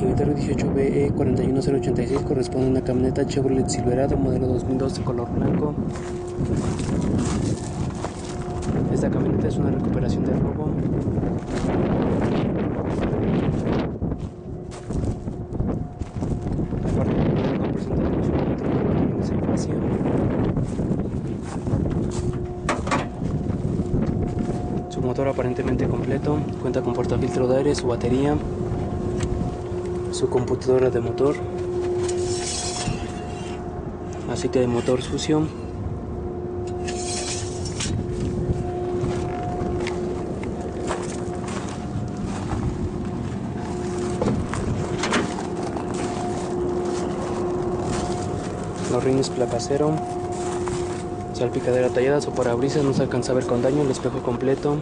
Inventario 18BE41086 corresponde a una camioneta Chevrolet Silverado modelo 2002 de color blanco. Esta camioneta es una recuperación de robo. Su motor aparentemente completo, cuenta con portafiltro de aire, su batería, su computadora de motor, aceite de motor sucio, los rines placa cero, salpicadera tallada, su parabrisas no se alcanza a ver con daño, el espejo completo.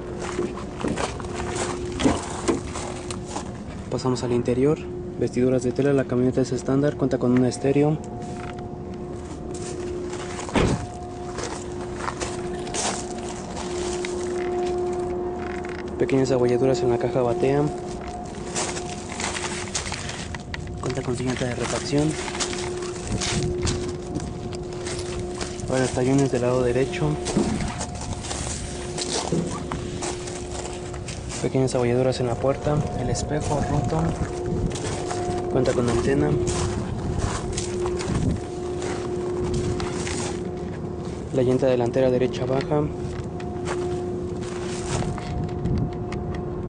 Pasamos al interior, vestiduras de tela, la camioneta es estándar, cuenta con un estéreo. Pequeñas abolladuras en la caja batea. Cuenta con siguiente de refacción. Varios tallones del lado derecho. Pequeñas abolladuras en la puerta. El espejo roto. Cuenta con antena. La llanta delantera derecha baja.